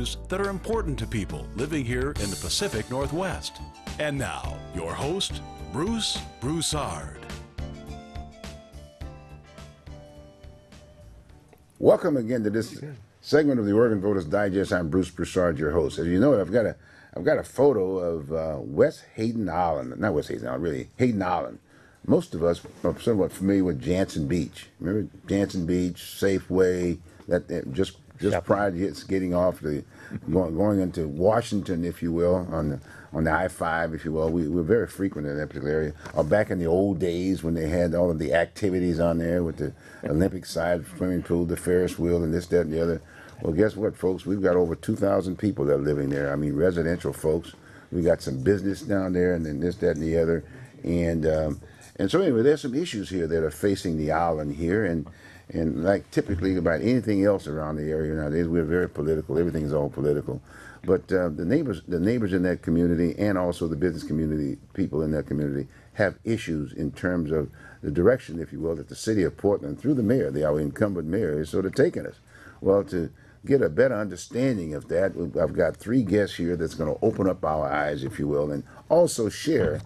issues that are important to people living here in the Pacific Northwest. And now, your host, Bruce Broussard. Welcome again to this segment of the Oregon Voters Digest. I'm Bruce Broussard, your host. As you know, I've got a I've got a photo of uh, West Hayden Island, not West Hayden Island, really Hayden Island. Most of us are somewhat familiar with Jantzen Beach. Remember Jantzen Beach, Safeway, that, that just just prior to getting off the going, going into Washington, if you will, on the on the I five, if you will. We, we're very frequent in that particular area. Or back in the old days when they had all of the activities on there with the Olympic side swimming pool, the Ferris wheel, and this, that, and the other. Well, guess what, folks? We've got over 2,000 people that are living there. I mean, residential folks. We got some business down there, and then this, that, and the other. And um, and so anyway, there's some issues here that are facing the island here, and and like typically about anything else around the area nowadays, we're very political. Everything's all political. But uh, the neighbors, the neighbors in that community, and also the business community, people in that community, have issues in terms of the direction, if you will, that the city of Portland, through the mayor, the our incumbent mayor, is sort of taking us. Well, to get a better understanding of that, I've got three guests here that's going to open up our eyes, if you will, and also share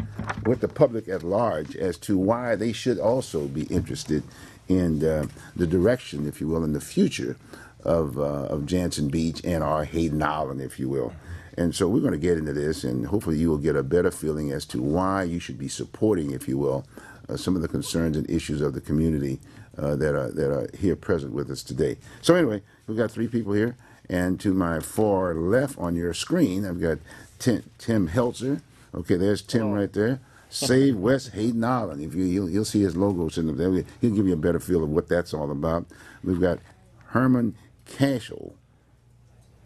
with the public at large as to why they should also be interested in uh, the direction, if you will, in the future of, uh, of Jantzen Beach and our Hayden Island, if you will. And so we're going to get into this, and hopefully you will get a better feeling as to why you should be supporting, if you will, uh, some of the concerns and issues of the community uh, that are that are here present with us today. So anyway, we've got three people here, and to my far left on your screen, I've got Tim, Tim Heltzer. Okay, there's Tim right there. Save West Hayden Island. If you, you'll, you'll see his logo sitting there. He'll give you a better feel of what that's all about. We've got Herman Cashel.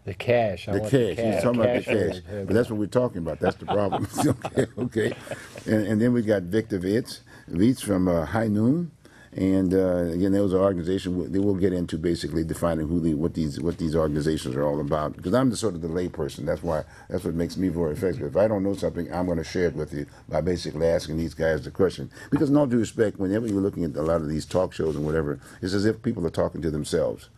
The cash. I The want cash. He's talking about the cash. cash. But that's what we're talking about. That's the problem. okay, okay. And, and then we got Victor Vitz. Vitz from uh, High Noon. And uh, again, those are organizations organization. They will get into basically defining who the what these what these organizations are all about. Because I'm the sort of the layperson. That's why that's what makes me very effective. If I don't know something, I'm going to share it with you by basically asking these guys the question. Because in all due respect, whenever you're looking at a lot of these talk shows and whatever, it's as if people are talking to themselves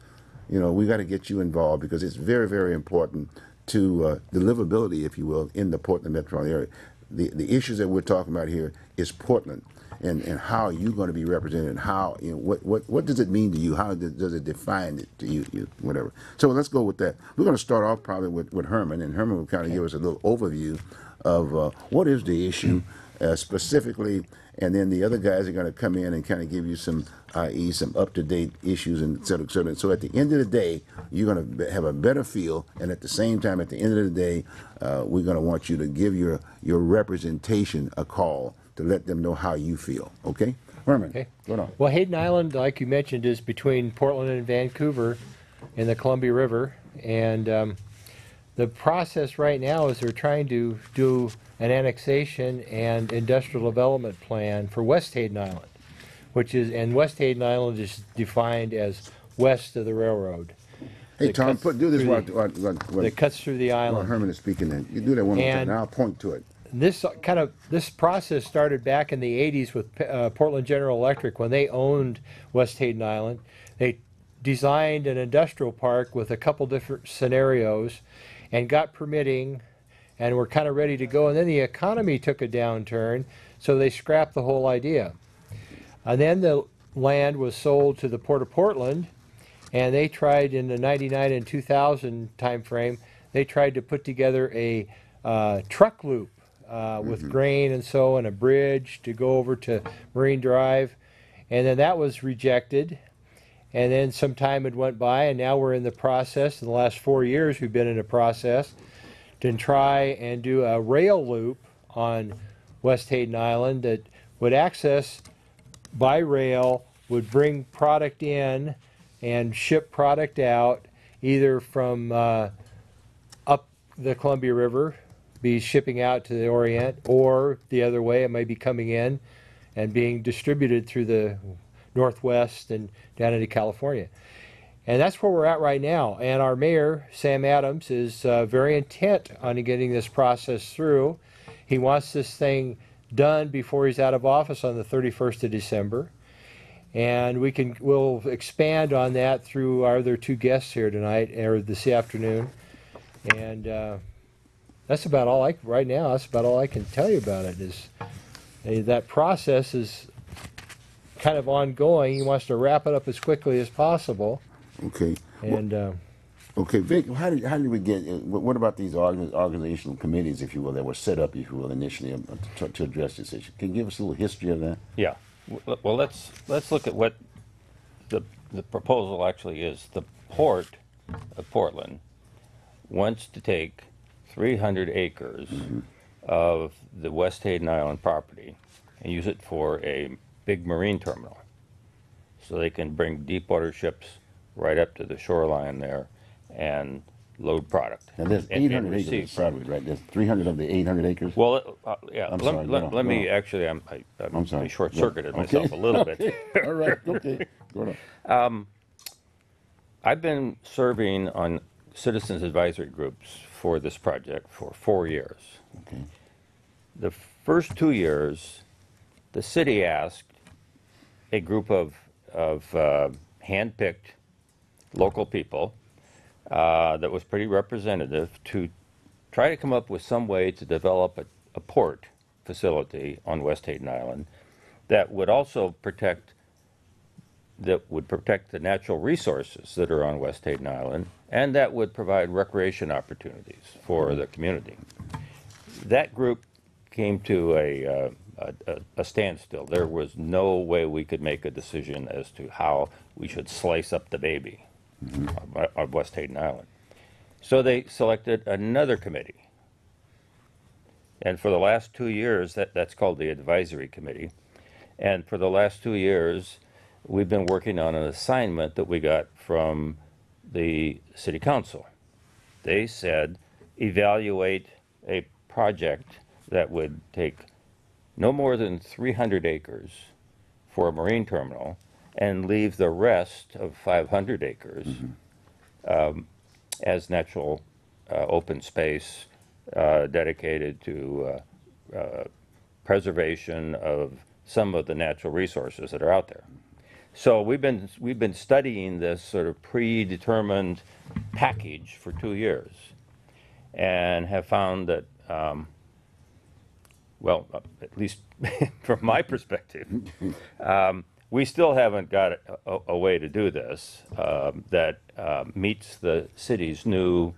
you know, we got to get you involved because it's very, very important to uh, deliverability, if you will, in the Portland metropolitan area. The, the issues that we're talking about here is Portland and, and how you're going to be represented and how, you know, what, what, what does it mean to you? How does, it define it to you, you, whatever. So let's go with that. We're going to start off probably with, with Herman, and Herman will kind of give us a little overview of uh, what is the issue uh, specifically, and then the other guys are going to come in and kind of give you some, i.e., some up to date issues and et cetera, et cetera. So at the end of the day, you're going to have a better feel, and at the same time, at the end of the day, uh, we're going to want you to give your your representation a call to let them know how you feel. Okay, Herman, Okay. go on. Well, Hayden Island, like you mentioned, is between Portland and Vancouver in the Columbia River. And um, the process right now is they're trying to do an annexation and industrial development plan for West Hayden Island, which is, and West Hayden Island is defined as west of the railroad. Hey that Tom, cuts put do this through while, while, while, while, That cuts through the while island. Herman is speaking. Then you do that one more time, And- and I'll point to it. This kind of this process started back in the 80s with uh, Portland General Electric when they owned West Hayden Island. They designed an industrial park with a couple different scenarios and got permitting and were kind of ready to go. And then the economy took a downturn, so they scrapped the whole idea. And then the land was sold to the Port of Portland, and they tried in the 99 and 2000 timeframe, they tried to put together a uh, truck loop uh, with grain and so, and a bridge to go over to Marine Drive. And then that was rejected. And then some time had went by, and now we're in the process. In the last four years, we've been in a process to try and do a rail loop on West Hayden Island that would access by rail, would bring product in and ship product out, either from uh, up the Columbia River, be shipping out to the Orient, or the other way, it may be coming in and being distributed through the Northwest and down into California. And that's where we're at right now. And our mayor, Sam Adams, is uh, very intent on getting this process through. He wants this thing done before he's out of office on the 31st of December. And we can we'll expand on that through our other two guests here tonight or this afternoon. And uh, that's about all I right now. That's about all I can tell you about it. Is uh, that process is kind of ongoing. He wants to wrap it up as quickly as possible. Okay. And uh, Okay, Vic, how did, how did we get, uh, what what about these organizational committees, if you will, that were set up, if you will, initially um, to, to address this issue? Can you give us a little history of that? Yeah, well, let's, let's look at what the, the proposal actually is. The Port of Portland wants to take three hundred acres of the West Hayden Island property and use it for a big marine terminal. So they can bring deep water ships right up to the shoreline there and load product. Now, there's and- and eight hundred acres receive of property, right? There's three hundred of the eight hundred acres? Well, uh, yeah, I'm let, go let, on, let go me, on. actually, I'm, I, I'm I'm- sorry. I short-circuited okay. myself a little bit. All right, okay, go on. I've been serving on citizens advisory groups for this project for four years. Okay, The first two years, the city asked a group of, of uh, hand-picked local people uh, that was pretty representative to try to come up with some way to develop a, a port facility on West Hayden Island that would also protect that would protect the natural resources that are on West Hayden Island and that would provide recreation opportunities for the community. That group came to a, uh, a, a- standstill. There was no way we could make a decision as to how we should slice up the baby of, of West Hayden Island. So they selected another committee. And for the last two years, that, that's called the advisory committee. And for the last two years, we've been working on an assignment that we got from the city council. They said, evaluate a project that would take no more than 300 acres for a marine terminal and leave the rest of 500 acres um, as natural uh, open space uh, dedicated to uh, uh, preservation of some of the natural resources that are out there. So we've been we've been studying this sort of predetermined package for two years, and have found that, um, well, uh, at least from my perspective, um, we still haven't got a, a, way to do this um, that uh, meets the city's new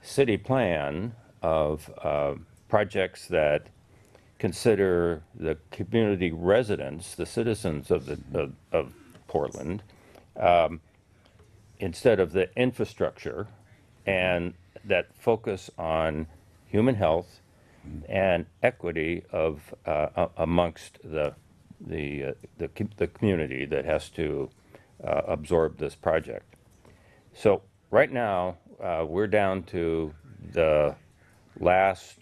city plan of uh, projects that consider the community residents, the citizens of the of, of Portland, um, instead of the infrastructure, and that focus on human health and equity of uh, amongst the the uh, the, the community that has to uh, absorb this project. So right now uh, we're down to the last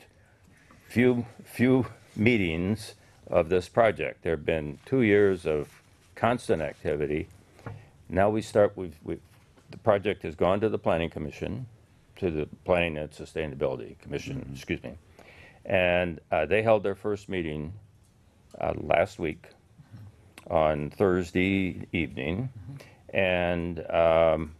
few few meetings of this project. There have been two years of constant activity. Now we start. We've the project has gone to the planning commission, to the planning and sustainability commission. Excuse me, and uh, they held their first meeting uh, last week on Thursday evening, and. Um,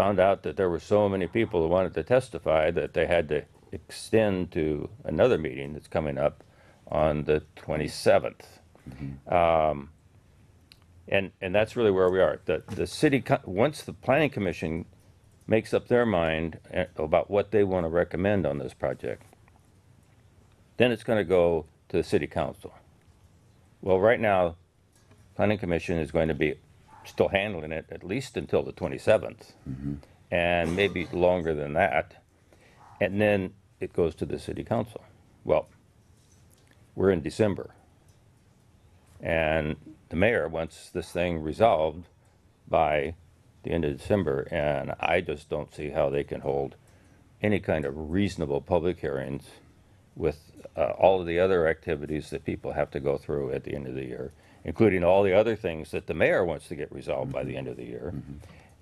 found out that there were so many people who wanted to testify that they had to extend to another meeting that's coming up on the 27th. Um, and, and that's really where we are. The, the city, co- once the planning commission makes up their mind eh, about what they want to recommend on this project, then it's going to go to the city council. Well, right now, planning commission is going to be still handling it at least until the 27th, and maybe longer than that. And then it goes to the city council. Well, we're in December, and the mayor wants this thing resolved by the end of December, and I just don't see how they can hold any kind of reasonable public hearings with uh, all of the other activities that people have to go through at the end of the year, including all the other things that the mayor wants to get resolved by the end of the year,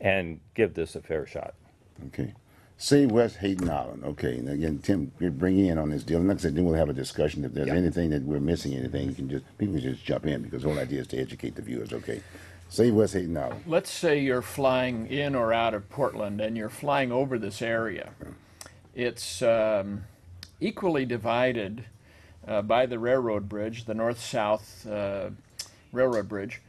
and give this a fair shot. okay. Say West Hayden Island, okay, and again, Tim, bring in on this deal, and like I said, then we'll have a discussion, if there's Yeah. anything that we're missing, anything, you can just, people can just jump in, because the whole idea is to educate the viewers, okay? Say West Hayden Island. let's say you're flying in or out of Portland and you're flying over this area. It's um, equally divided uh, by the railroad bridge, the north south uh, railroad bridge.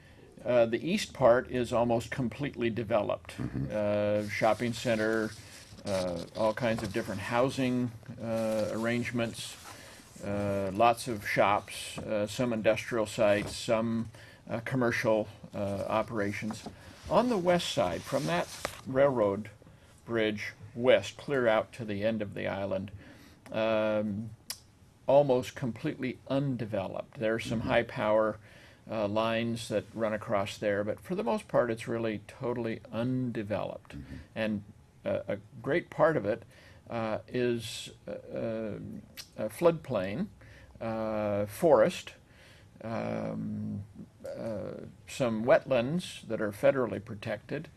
Uh, the east part is almost completely developed uh, shopping center, all kinds of different housing uh, arrangements, uh, lots of shops, uh, some industrial sites, some uh, commercial uh, operations. On the west side, from that railroad bridge west, clear out to the end of the island, um, almost completely undeveloped. There are some high power uh, lines that run across there, but for the most part, it's really totally undeveloped. And uh, a great part of it uh, is uh, uh, a floodplain, forest, um, some wetlands that are federally protected,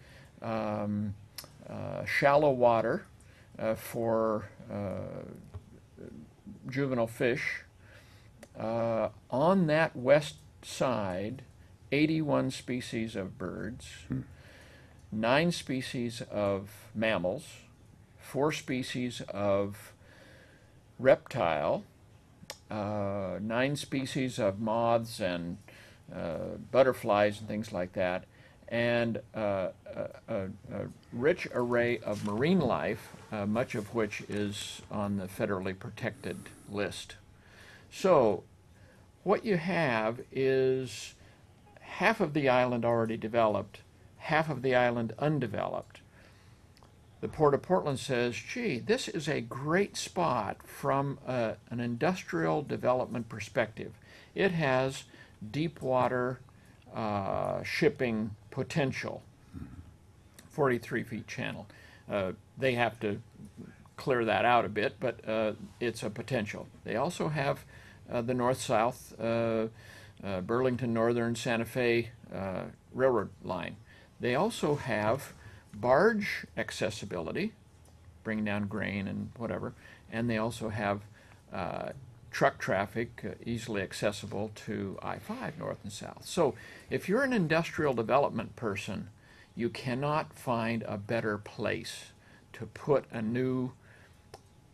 um, shallow water for juvenile fish. Uh, on that west side, 81 species of birds, nine species of mammals, four species of reptile, uh, nine species of moths and uh, butterflies and things like that, and uh, a, a, rich array of marine life, uh, much of which is on the federally protected list. So, what you have is half of the island already developed, half of the island undeveloped. The Port of Portland says, gee, this is a great spot from a, an industrial development perspective. It has deep water uh, shipping potential, 43 feet channel. Uh, they have to clear that out a bit, but uh, it's a potential. They also have uh, the north south, uh, uh, Burlington Northern Santa Fe uh, Railroad line. They also have barge accessibility, bringing down grain and whatever, and they also have uh, truck traffic uh, easily accessible to I 5 north and south. So if you're an industrial development person, you cannot find a better place to put a new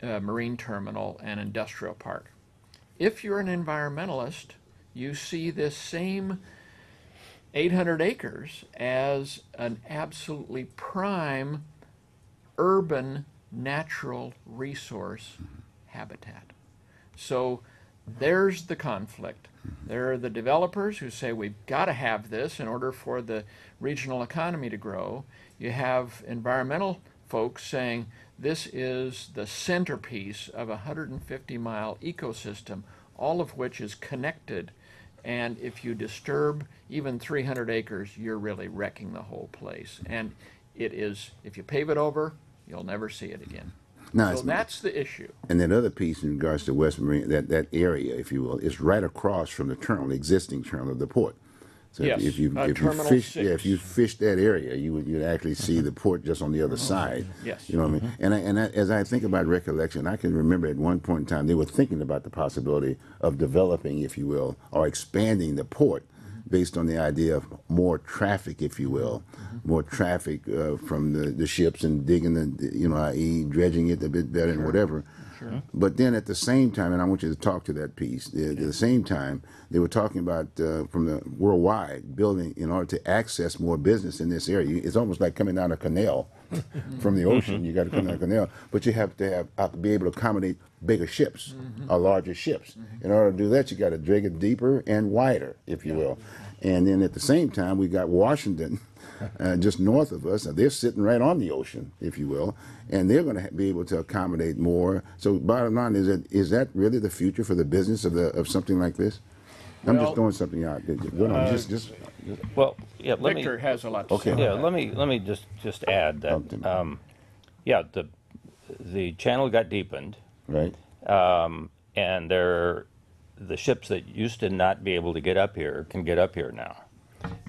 uh, marine terminal and industrial park. If you're an environmentalist, you see this same 800 acres as an absolutely prime urban natural resource habitat. So there's the conflict. There are the developers who say we've got to have this in order for the regional economy to grow. You have environmental folks saying this is the centerpiece of a 150 mile ecosystem, all of which is connected. And if you disturb even 300 acres, you're really wrecking the whole place. And it is, if you pave it over, you'll never see it again. Now, So that's the issue. And that other piece in regards to West Marine, that, that area, if you will, is right across from the terminal, the existing terminal of the port. So Yes, if, you uh, if you Terminal fish, yeah, if six. you fish that area, you would you'd actually see the port just on the other side. Yes. you know what I mean. And I, and I, as I think about recollection, I can remember at one point in time they were thinking about the possibility of developing, if you will, or expanding the port based on the idea of more traffic, if you will, more traffic uh, from the, the ships and digging the, you know, i.e. dredging it a bit better and whatever. But then at the same time, and I want you to talk to that piece. the- At the same time, they were talking about uh, from the worldwide building in order to access more business in this area. It's almost like coming down a canal from the mm-hmm. ocean. You got to come down a canal, but you have to have to be able to accommodate bigger ships or larger ships. Mm-hmm. In order to do that, you got to dig it deeper and wider, if you will. And then at the same time, we got Washington. Uh, just north of us, and they're sitting right on the ocean, if you will, and they're going to be able to accommodate more. So, bottom line is that is that really the future for the business of the of something like this? I'm Well, just throwing something out. Go on, just, just, just Well, yeah, let me. Has a lot to Okay. say. Yeah, let me, let me just, just add that, um, yeah, the, the channel got deepened, right. um, and there, the ships that used to not be able to get up here can get up here now.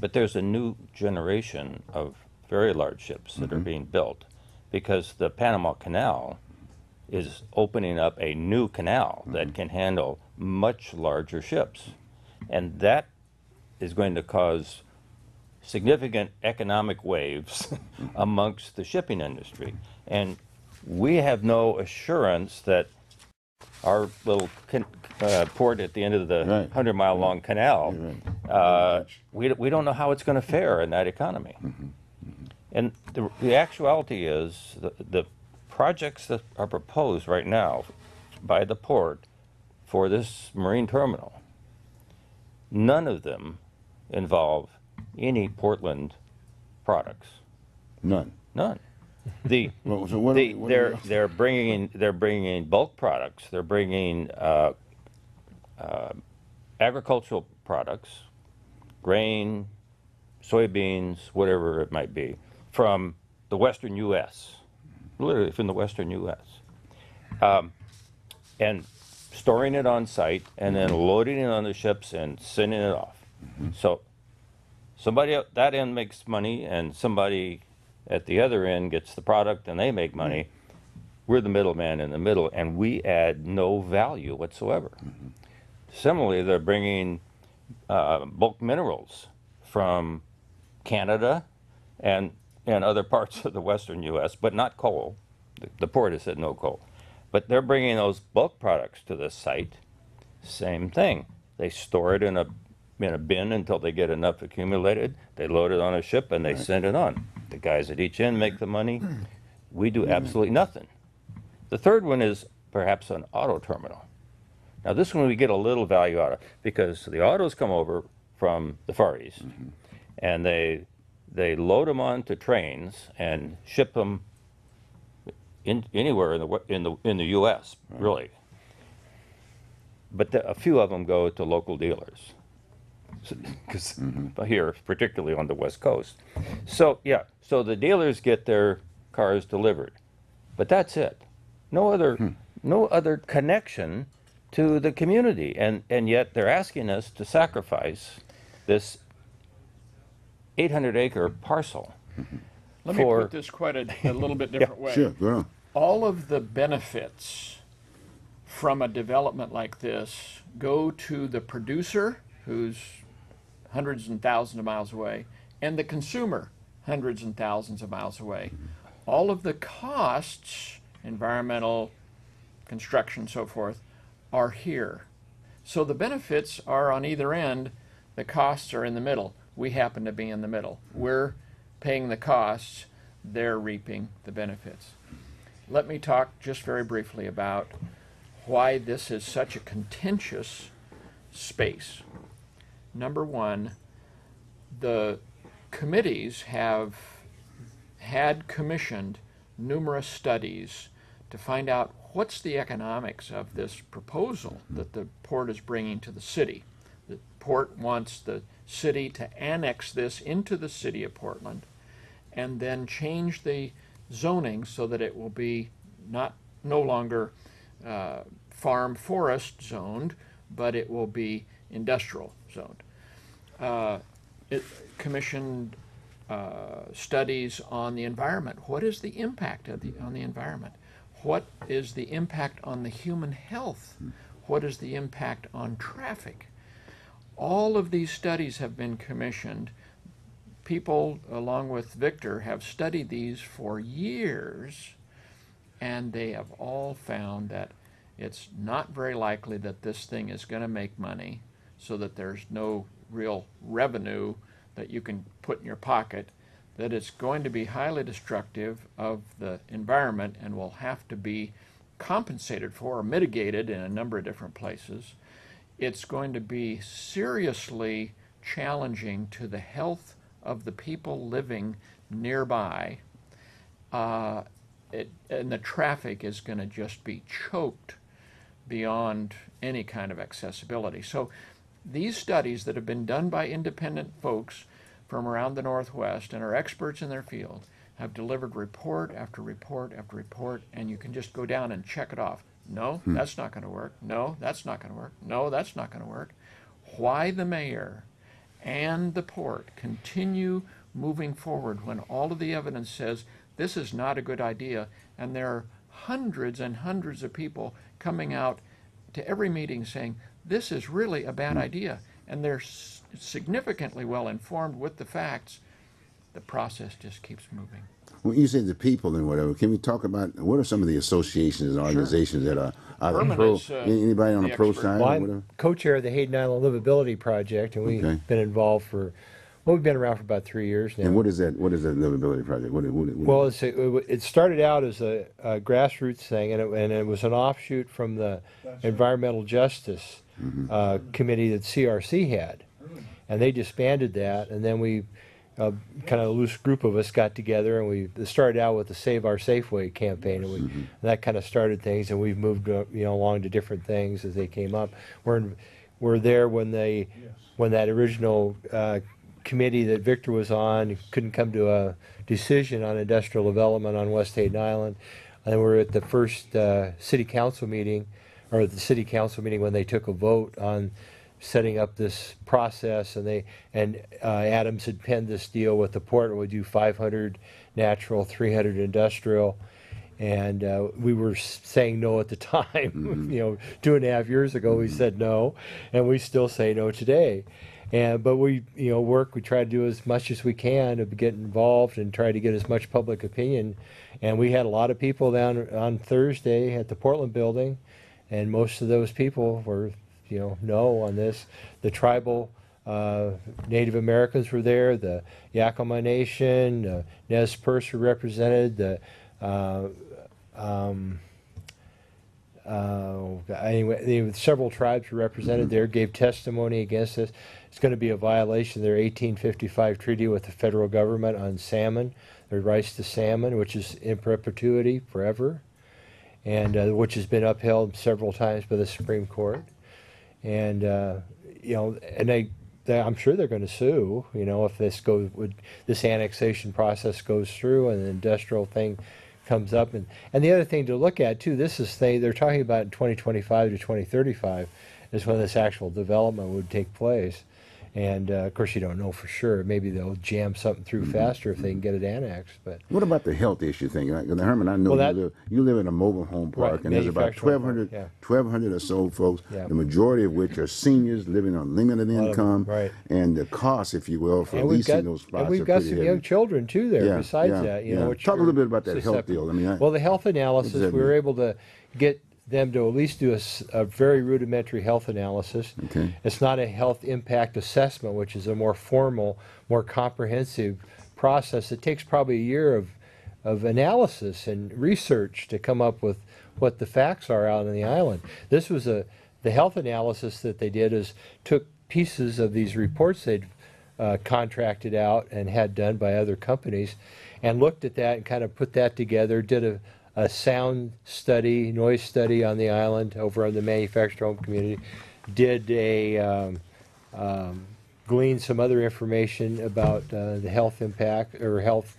But there's a new generation of very large ships that are mm-hmm. being built because the Panama Canal is opening up a new canal that mm-hmm. can handle much larger ships. And that is going to cause significant economic waves mm-hmm. amongst the shipping industry. And we have no assurance that our little can, uh, port at the end of the Right. 100 mile long canal, uh, we, we don't know how it's going to fare in that economy. And the, the actuality is the, the projects that are proposed right now by the port for this marine terminal, none of them involve any Portland products. None. None. The Well, so what? the, what they're they're bringing in, they're bringing in bulk products. They're bringing uh, uh, agricultural products, grain, soybeans, whatever it might be, from the western U.S. Literally from the western U.S. Um, and storing it on site and then loading it on the ships and sending it off. So somebody at that end makes money and somebody at the other end gets the product and they make money. We're the middleman in the middle and we add no value whatsoever. Similarly, they're bringing uh, bulk minerals from Canada and, and other parts of the western U.S., but not coal. The, the port has said no coal. But they're bringing those bulk products to the site. Same thing. They store it in a in a bin until they get enough accumulated. They load it on a ship and they send it on. The guys at each end make the money. Hmm. We do hmm. absolutely nothing. The third one is perhaps an auto terminal. Now this one we get a little value out of because the autos come over from the Far East mm-hmm. and they they load them onto trains and ship them in, anywhere in the in the in the U.S. Really, but the, a few of them go to local dealers because mm-hmm. here, particularly on the West Coast. So yeah, so the dealers get their cars delivered, but that's it. No other hmm. no other connection to the community, and and yet they're asking us to sacrifice this 800 acre parcel. Mm-hmm. Let me for- put this quite a, a little bit different way. Sure, go on. all of the benefits from a development like this go to the producer, who's hundreds and thousands of miles away, and the consumer, hundreds and thousands of miles away. All of the costs, environmental, construction, so forth, are here. So the benefits are on either end, the costs are in the middle. We happen to be in the middle. We're paying the costs, they're reaping the benefits. Let me talk just very briefly about why this is such a contentious space. Number one, the committees have had commissioned numerous studies to find out what's the economics of this proposal that the port is bringing to the city. The port wants the city to annex this into the city of Portland and then change the zoning so that it will be not no longer uh, farm forest zoned, but it will be industrial zoned. Uh, it commissioned uh, studies on the environment. What is the impact of the, on the environment? What is the impact on the human health? What is the impact on traffic? All of these studies have been commissioned. People, along with Victor, have studied these for years, and they have all found that it's not very likely that this thing is going to make money, so that there's no real revenue that you can put in your pocket, that it's going to be highly destructive of the environment and will have to be compensated for or mitigated in a number of different places. It's going to be seriously challenging to the health of the people living nearby. Uh, it, and the traffic is going to just be choked beyond any kind of accessibility. So these studies that have been done by independent folks from around the Northwest and are experts in their field have delivered report after report after report, and you can just go down and check it off. No, hmm. that's not going to work. No, that's not going to work. No, that's not going to work. Why the mayor and the port continue moving forward when all of the evidence says this is not a good idea, and there are hundreds and hundreds of people coming out to every meeting saying this is really a bad idea, and they're s- significantly well informed with the facts, the process just keeps moving. When you say the people and whatever, can we talk about what are some of the associations and organizations that are either Herman pro? is, uh, anybody on the the pro expert. side Well, I'm whatever? co-chair of the Hayden Island Livability Project, and we've Okay. been involved for, well, we've been around for about three years now. And what is that? What is that livability project? What? what, what Well, it's a, it started out as a, a grassroots thing, and it, and it was an offshoot from the Environmental Justice uh, Committee that CRC had, and they disbanded that, and then we, uh, kind of a loose group of us got together, and we it started out with the Save Our Safeway campaign, and we and that kind of started things, and we've moved uh, you know along to different things as they came up. We're in, we're there when they when that original uh, committee that Victor was on couldn't come to a decision on industrial development on West Hayden Island. And we were at the first uh, city council meeting, or the city council meeting when they took a vote on setting up this process, and they and uh, Adams had penned this deal with the port. We do 500 natural, 300 industrial, and uh, we were s- saying no at the time. you know, two and a half years ago, we said no, and we still say no today. And but we, you know, work. We try to do as much as we can to get involved and try to get as much public opinion. And we had a lot of people down on Thursday at the Portland building, and most of those people were, you know, no on this. The tribal uh, Native Americans were there. The Yakima Nation, uh, Nez Perce were represented. The uh, um, uh, anyway, several tribes were represented there, gave testimony against this. It's going to be a violation of their 1855 treaty with the federal government on salmon, their rights to salmon, which is in perpetuity forever, and uh, which has been upheld several times by the Supreme Court. And uh, you know, and they, they, I'm sure they're going to sue. You know, if this goes, would this annexation process goes through and the industrial thing comes up, and and the other thing to look at too, this is they they're talking about in 2025 to 2035 is when this actual development would take place. And uh, of course, you don't know for sure. Maybe they'll jam something through faster if they can get it annexed. But What about the health issue thing? Like, Herman, I know Well, that- you, live, you live in a mobile home park, Right, and there's about manufactured 1,200, park, 1,200 or so folks, Yeah. the majority of which are seniors living on limited them, income. right. And the cost, if you will, for and leasing got those spots and we've got some heavy. young children too there. Yeah, besides yeah, that, you yeah. know, Talk a little bit about that health deal. I mean, I- well, the health analysis, we were able to get them to at least do a very rudimentary health analysis. Okay. It's not a health impact assessment, which is a more formal, more comprehensive process. It takes probably a year of of analysis and research to come up with what the facts are out on the island. This was a the health analysis that they did is took pieces of these reports they'd uh, contracted out and had done by other companies, and looked at that and kind of put that together. Did a, a sound study, noise study on the island over on the manufactured home community. Did a um, um, gleaned some other information about uh, the health impact or health,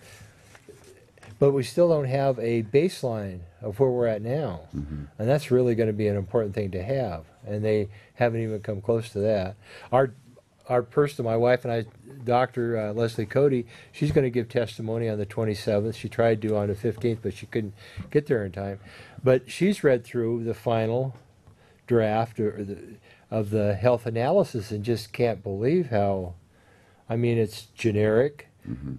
but we still don't have a baseline of where we're at now, and that's really going to be an important thing to have. And they haven't even come close to that. Our our person, my wife and I, Dr. Uh, Leslie Cody, she's going to give testimony on the 27th. She tried to on the 15th, but she couldn't get there in time. But she's read through the final draft or the, of the health analysis and just can't believe how I mean it's generic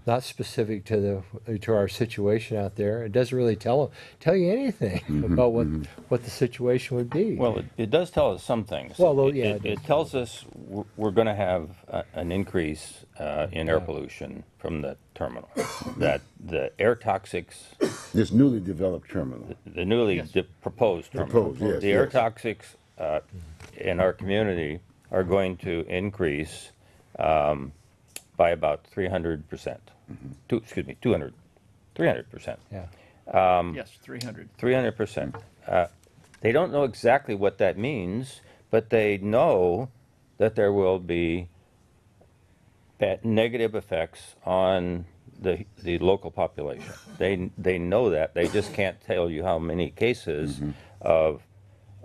not specific to the to our situation out there. It doesn't really tell tell you anything about what what the situation would be. Well, it, it does tell us some things. Well, It- yeah, It, it it does. tells us. we're, we're going to have a, an increase uh, in air pollution from the terminal. that the air toxics, This newly developed terminal. the newly de- proposed terminal, Proposed, yes, the air toxics uh, in our community are going to increase um, by about 300 percent. Two, excuse me, 200, 300 percent. yeah yes, 300. 300%. Uh, they don't know exactly what that means, but they know that there will be bad, negative effects on the, the local population. They, they know that. They just can't tell you how many cases of,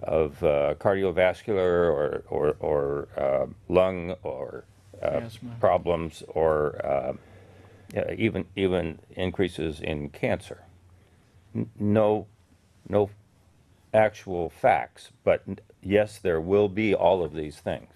of uh, cardiovascular or, or, or uh, lung or uh, Asthma. problems or uh, even, even increases in cancer no, no actual facts, but n- yes, there will be all of these things.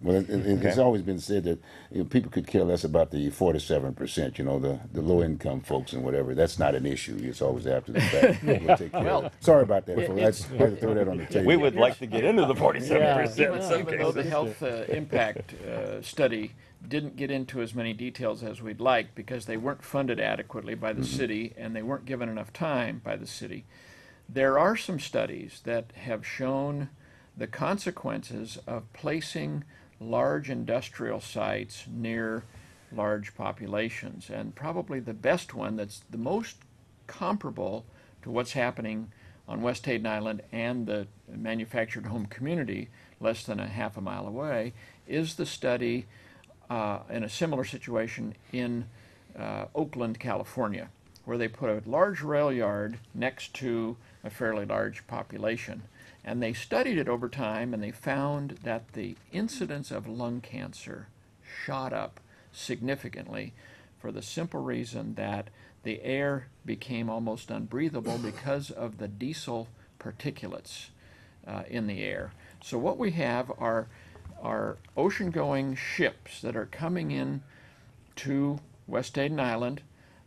Well, it, it, it's always been said that you know, people could care less about the forty-seven percent. You know, the, the low-income folks and whatever. That's not an issue. It's always after the fact. we'll take care of it. Sorry about that. folks. I it's- just had to throw that on the table. We would like to get into the forty-seven percent Even, in some even though the health uh, impact uh, study didn't get into as many details as we'd like because they weren't funded adequately by the city and they weren't given enough time by the city, there are some studies that have shown the consequences of placing large industrial sites near large populations. And probably the best one that's the most comparable to what's happening on West Hayden Island and the manufactured home community less than a half a mile away is the study uh, in a similar situation in uh, Oakland, California, where they put a large rail yard next to a fairly large population. And they studied it over time and they found that the incidence of lung cancer shot up significantly for the simple reason that the air became almost unbreathable because of the diesel particulates uh, in the air. So what we have are are ocean-going ships that are coming in to West Hayden Island.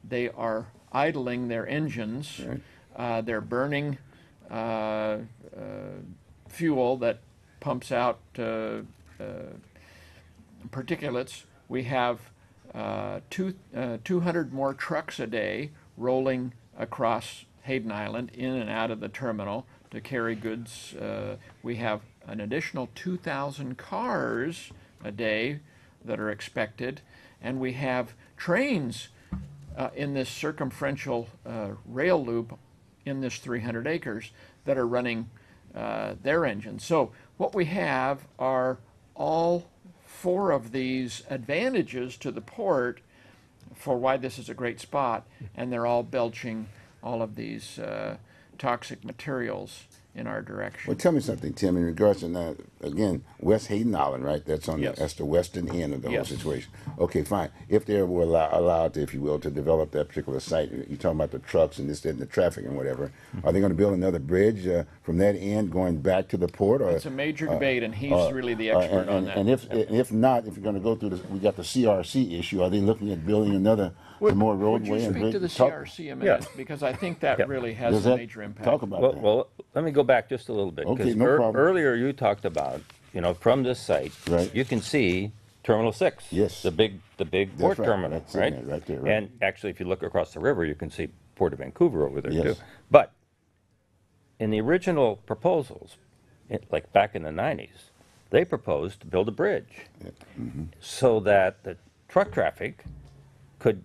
They are idling their engines. Uh, they're burning uh, uh, fuel that pumps out uh, uh, particulates. We have two, uh, 200 more trucks a day rolling across Hayden Island in and out of the terminal to carry goods. We have an additional 2,000 cars a day that are expected, and we have trains uh, in this circumferential uh, rail loop in this 300 acres that are running uh, their engines. So what we have are all four of these advantages to the port for why this is a great spot, and they're all belching all of these uh, toxic materials in our direction. Well, tell me something, Tim, in regards to that, again, West Hayden Island, right? That's on Yes. the, that's the western end of the Yes. whole situation. Okay, fine. If they were allow, allowed, to, if you will, to develop that particular site, you're talking about the trucks and this, and the traffic and whatever. Are they going to build another bridge uh, from that end going back to the port? Or It's a major debate, and he's uh, really the uh, expert and, on and, that. And if and if not, if you're going to go through this, we got the CRC issue. Are they looking at building another would, more would roadway you and speak bridge? to the Talk- CRC a minute? Because I think that Yeah. really has Does a that major impact. talk about Well, that? well, let me go back just a little bit. Okay, no ear- problem. Earlier, you talked about, you know, from this site, Right. you can see Terminal Six. Yes. The big, the big port right. terminal, That's in right? there, right there, right. And actually, if you look across the river, you can see Port of Vancouver over there too. Yes. But in the original proposals, it- like back in the nineties, they proposed to build a bridge mm-hmm. so that the truck traffic could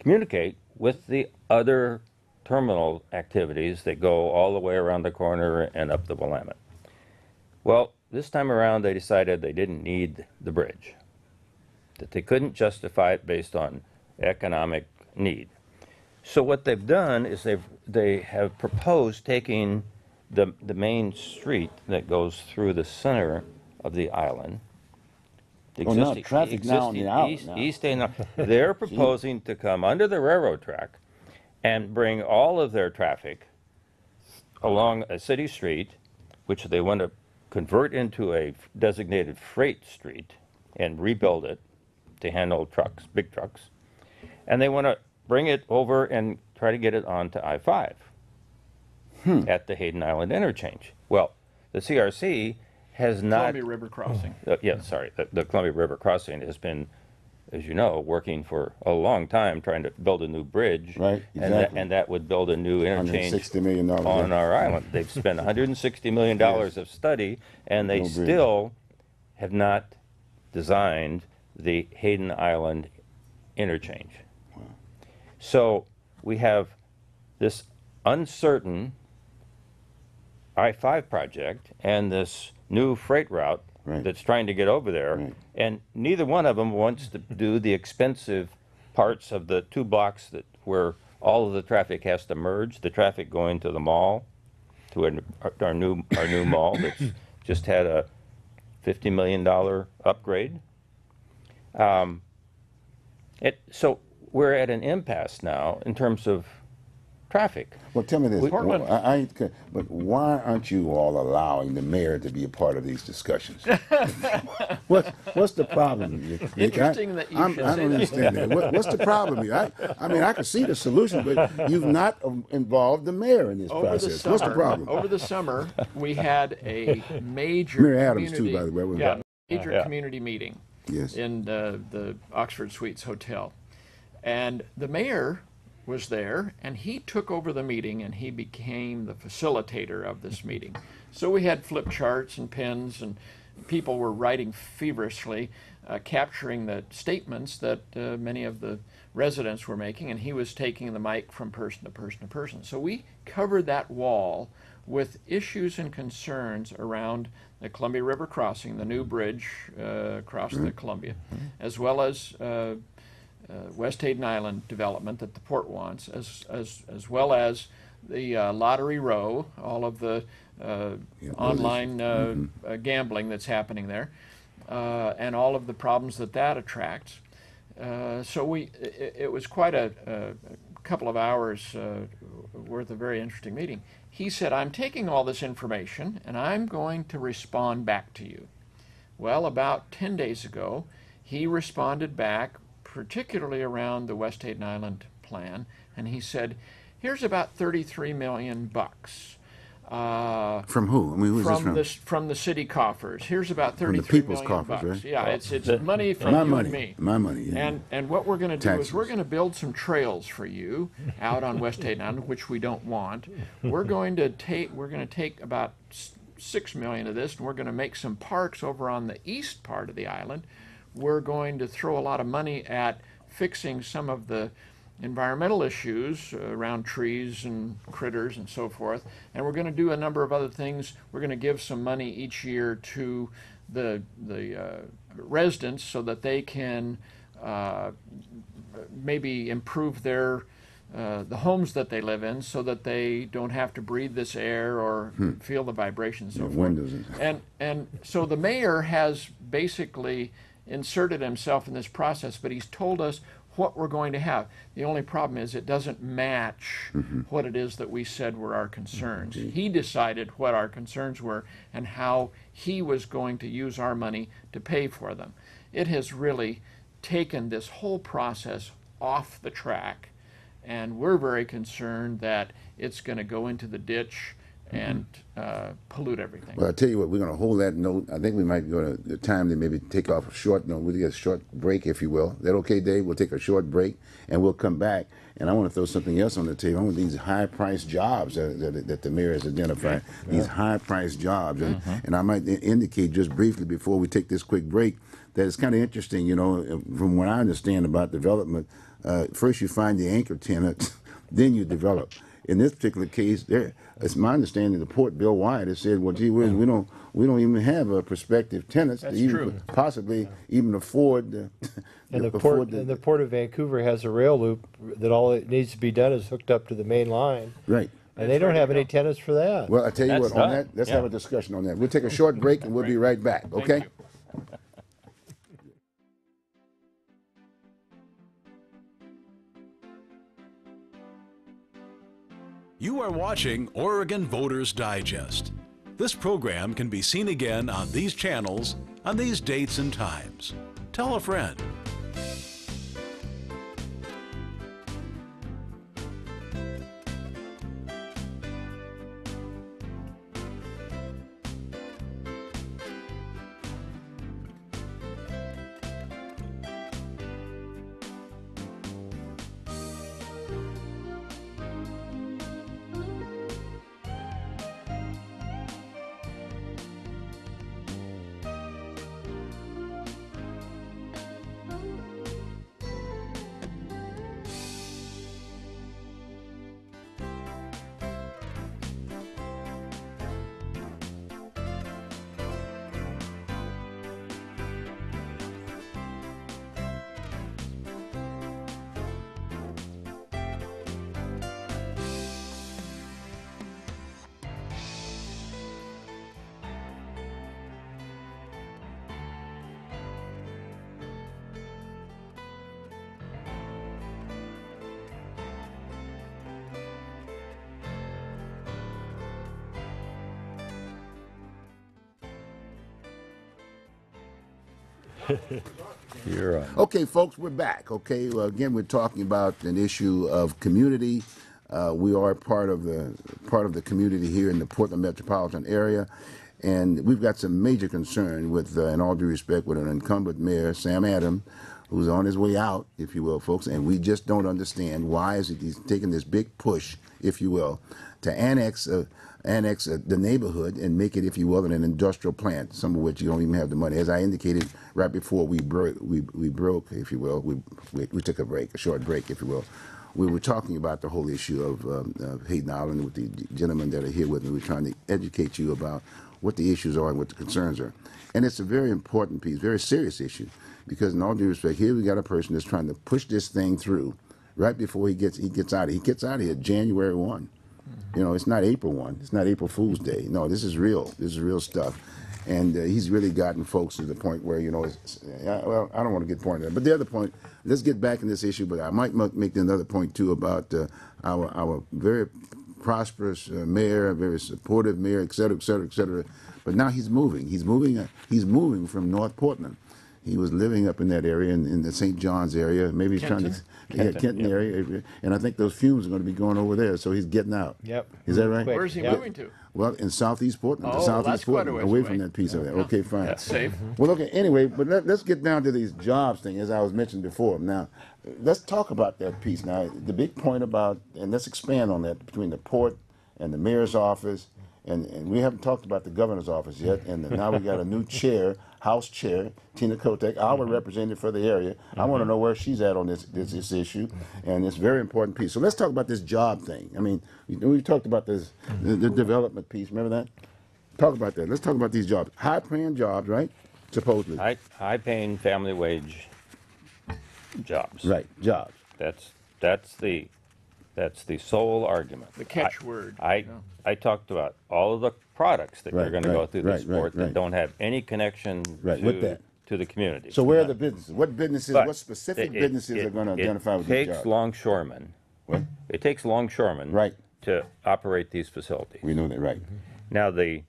communicate with the other terminal activities that go all the way around the corner and up the Willamette. Well, this time around, they decided they didn't need the bridge, that they couldn't justify it based on economic need. So what they've done is they've, they have proposed taking the, the main street that goes through the center of the island. The Oh, existing- traffic now on the existing east- now. East they're proposing to come under the railroad track and bring all of their traffic along a city street, which they want to convert into a designated freight street and rebuild it to handle trucks, big trucks. And they want to bring it over and try to get it onto I-5 Hmm. at the Hayden Island interchange. Well, the CRC has not. Columbia River crossing. Uh, yeah, sorry, the, the Columbia River crossing has been, as you know, working for a long time trying to build a new bridge. Right, And that, exactly. and that would build a new interchange $160 million, on yeah. our island. They've spent hundred and sixty million dollars of study, and they No bridge. still have not designed the Hayden Island interchange. So we have this uncertain I-5 project and this new freight route Right. that's trying to get over there, Right. and neither one of them wants to do the expensive parts of the two blocks that where all of the traffic has to merge. The traffic going to the mall, to our, our new our new mall that's just had a fifty million dollar upgrade. Um, it so we're at an impasse now in terms of traffic. Well, tell me this. Portland- Well, I, I, but why aren't you all allowing the mayor to be a part of these discussions? what's, what's the problem? Nick? I- Interesting that you I'm- should I don't that. understand that. What, what's the problem here? I, I mean, I can see the solution, but you've not um, involved the mayor in this Over the process. summer, what's the problem? Over the summer, we had a major Mayor Adams, too, community- by the way, was yeah, there. major Yeah. community meeting Yes. in the, the Oxford Suites Hotel, and the mayor was there, and he took over the meeting, and he became the facilitator of this meeting. So we had flip charts and pens, and people were writing feverishly, uh, capturing the statements that uh, many of the residents were making, and he was taking the mic from person to person to person. So we covered that wall with issues and concerns around the Columbia River crossing, the new bridge uh, across the Columbia, as well as uh, West Hayden Island development that the port wants, as as as well as the uh, lottery row, all of the uh, online uh, uh, gambling that's happening there, uh, and all of the problems that that attracts. Uh, so we, it, it was quite a, a couple of hours uh, worth of very interesting meeting. He said, "I'm taking all this information and I'm going to respond back to you." Well, about 10 days ago, he responded back, particularly around the West Hayden Island plan, and he said, "Here's about 33 million bucks." Uh, From who? I mean, who's this from from? the from the city coffers. Here's about the people's million coffers, bucks. right? Yeah, it's it's money from My you money. and me. My money. Yeah. And and what we're going to do is we're going to build some trails for you out on West Hayden Island, which we don't want. We're going to take we're going to take about six million of this, and we're going to make some parks over on the east part of the island. We're going to throw a lot of money at fixing some of the environmental issues around trees and critters and so forth. And we're going to do a number of other things. We're going to give some money each year to the the uh, residents so that they can uh, maybe improve their uh, the homes that they live in so that they don't have to breathe this air or feel the vibrations and so windows and- And and so the mayor has basically inserted himself in this process, but he's told us what we're going to have. The only problem is it doesn't match mm-hmm. what it is that we said were our concerns. Mm-hmm. He decided what our concerns were and how he was going to use our money to pay for them. It has really taken this whole process off the track, and we're very concerned that it's going to go into the ditch and uh, pollute everything. Well, I'll tell you what, we're going to hold that note. I think we might go to the time to maybe take off a short note. We'll get a short break, if you will. Is that okay, Dave? We'll take a short break and we'll come back. And I want to throw something else on the table. I want these high priced jobs that, that, that the mayor has identified. These high priced jobs. And, and I might indicate just briefly before we take this quick break that it's kind of interesting, you know, from what I understand about development. Uh, first, you find the anchor tenants, then you develop in this particular case, there, it's my understanding the port Bill Wyatt has said, "Well, gee whiz, we don't, we don't even have a prospective tenants That's to even true. possibly even afford the, And the afford port, and the port of Vancouver has a rail loop that all it needs to be done is hooked up to the main line. right." And they don't have any tenants for that. Well, I tell you That's what, on done. that, let's Yeah. have a discussion on that. We'll take a short break and we'll be right back. Okay. You. Are watching Oregon Voters Digest. This program can be seen again on these channels on these dates and times. Tell a friend. Okay, folks, we're back. Okay, well, again, we're talking about an issue of community. Uh, we are part of the part of the community here in the Portland metropolitan area, and we've got some major concern with, uh, in all due respect, with an incumbent mayor, Sam Adams, who's on his way out, if you will, folks. And we just don't understand why is he's taking this big push, if you will, to annex uh, annex uh, the neighborhood and make it, if you will, an industrial plant. Some of which you don't even have the money. As I indicated right before we broke, we, we broke, if you will, we, we we took a break, a short break, if you will. We were talking about the whole issue of, um, of Hayden Island with the gentlemen that are here with me. We're trying to educate you about what the issues are and what the concerns are. And it's a very important piece, very serious issue, because in all due respect, here we got a person that's trying to push this thing through right before he gets he gets out. He gets out of here January one. You know, it's not April one. It's not April Fool's Day. No, this is real. This is real stuff. And uh, he's really gotten folks to the point where you know, uh, well, I don't want to get pointed at, but the other point. Let's get back in this issue, but I might make another point too about uh, our our very prosperous uh, mayor, very supportive mayor, et cetera, et cetera, et cetera. But now he's moving. He's moving. Uh, he's moving from North Portland. He was living up in that area, in, in the St. John's area. Maybe he's trying to, yeah, Kenton, Kenton yep. area, eh, eh, and I think those fumes are going to be going over there. So he's getting out. Yep. Is that right? Quick. Where's he Yep. moving to? Well, in southeast Portland, Oh, southeast that's quite a Portland, ways away away. from that piece of it. Okay, fine. That's safe. Mm-hmm. Well, okay. Anyway, but let, us get down to these jobs thing, as I was mentioned before. Now, let's talk about that piece. Now, the big point about, and let's expand on that between the port and the mayor's office, and, and we haven't talked about the governor's office yet. And now we got a new chair, House Chair, Tina Kotek, our mm-hmm. representative for the area. I want to mm-hmm. know where she's at on this, this this issue, and it's a very important piece. So let's talk about this job thing. I mean, we, we talked about this mm-hmm. the, the development piece. Remember that? Talk about that. Let's talk about these jobs. High paying jobs, right? Supposedly. High, high-paying family wage jobs. Right, jobs. That's, that's the, that's the sole argument. The catchword. I, Yeah. I talked about all of the products that are Right, gonna go right, through right, this right, port right. that don't have any connection Right, with to, that. to the community. So where are the businesses? What businesses, But what specific it- it- businesses it- are going to it identify with these It takes jobs? longshoremen, What? it takes longshoremen. Right. To operate these facilities. We know that, right. Now, the,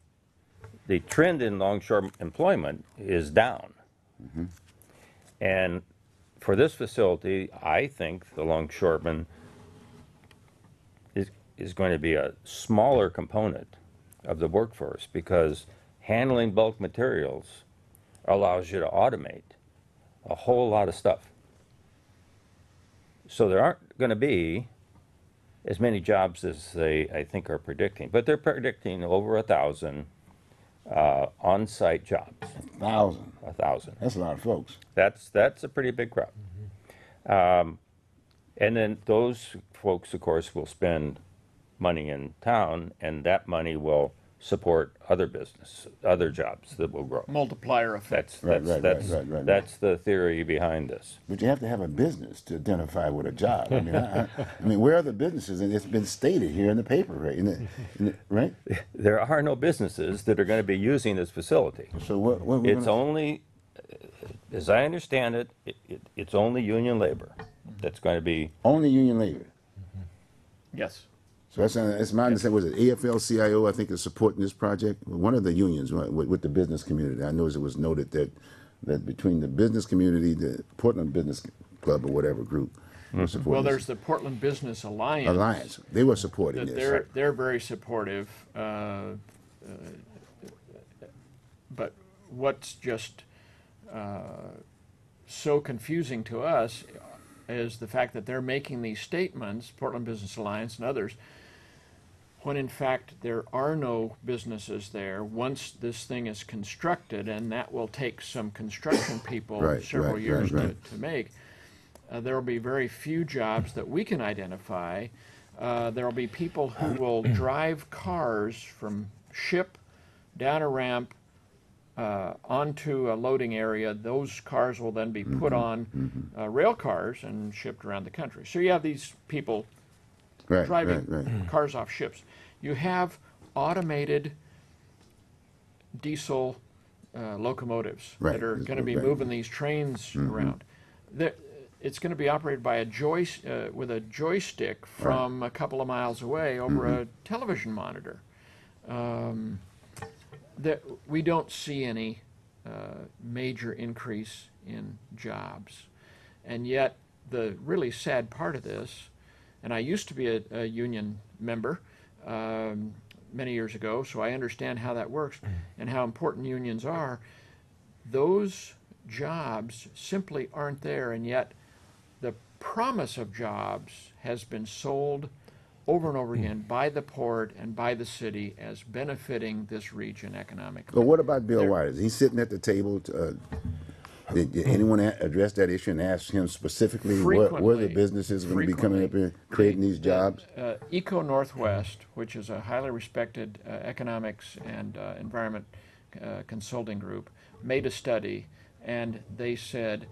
the trend in longshore employment is down. Mm-hmm. And for this facility, I think the longshoreman is, going to be a smaller component of the workforce because handling bulk materials allows you to automate a whole lot of stuff. So there aren't going to be as many jobs as they, I think, are predicting. But they're predicting over a thousand uh, on-site jobs. A Thousand. A thousand. That's a lot of folks. That's that's a pretty big crowd. Um, and then those folks, of course, will spend money in town, and that money will support other business, other jobs that will grow. Multiplier effect. That's Right, that's right, that's right, right, right, that's the theory behind this. But you have to have a business to identify with a job. I mean, I, I, I mean, where are the businesses? And it's been stated here in the paper, right? In the, in the, right? There are no businesses that are going to be using this facility. So what? what we're It's gonna, only, as I understand it, it, it, it's only union labor that's going to be, only union labor. Yes. So that's, uh, that's my understanding. Was it AFL-CIO? I think is supporting this project. One of the unions right, with, with the business community. I know it was noted that that between the business community, the Portland Business Club or whatever group, were supporting Well, there's the Portland Business Alliance. alliance. They were supporting that this. they're they're very supportive. Uh, uh, but what's just uh, so confusing to us is the fact that they're making these statements, Portland Business Alliance and others, when in fact there are no businesses there once this thing is constructed, and that will take some construction people Right, several right, years right. To, to make. Uh, there will be very few jobs that we can identify. Uh, there will be people who will drive cars from ship down a ramp uh, onto a loading area. Those cars will then be put on uh, rail cars and shipped around the country. So you have these people right, driving right, right. cars off ships. You have automated diesel uh, locomotives that are going to be. Mm-hmm. moving these trains around. they it's going to be operated by a joy uh, with a joystick from a couple of miles away over Mm-hmm. a television monitor. Um, that we don't see any uh, major increase in jobs. And yet, the really sad part of this, and I used to be a, a union member um, many years ago, so I understand how that works and how important unions are. Those jobs simply aren't there, and yet the promise of jobs has been sold over and over again by the port and by the city as benefiting this region economically. But what about Bill There- Wyatt? Is he sitting at the table? To, uh, did, did anyone address that issue and ask him specifically where, where the businesses are going to be coming up here creating these jobs? Uh, ECONorthwest, which is a highly respected uh, economics and uh, environment uh, consulting group, made a study, and they said,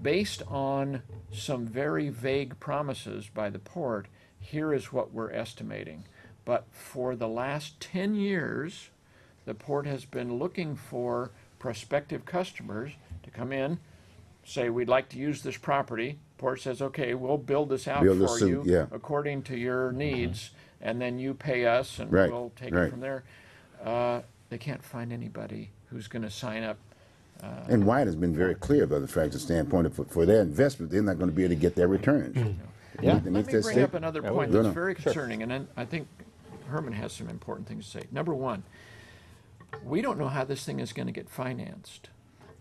based on some very vague promises by the port, here is what we're estimating. But for the last 10 years, the port has been looking for prospective customers to come in, say, we'd like to use this property. Port says, okay, we'll build this out Build a for suit, you yeah. according to your mm-hmm. needs, and then you pay us and Right, we'll take it right. from there. Uh, they can't find anybody who's going to sign up. Uh, and Wyatt has been very clear about the fact, the standpoint of for, for their investment, they're not going to be able to get their returns. Hmm. Yeah. Make- Let make me bring statement. up another point that's very concerning, and then I think Herman has some important things to say. Number one, we don't know how this thing is going to get financed,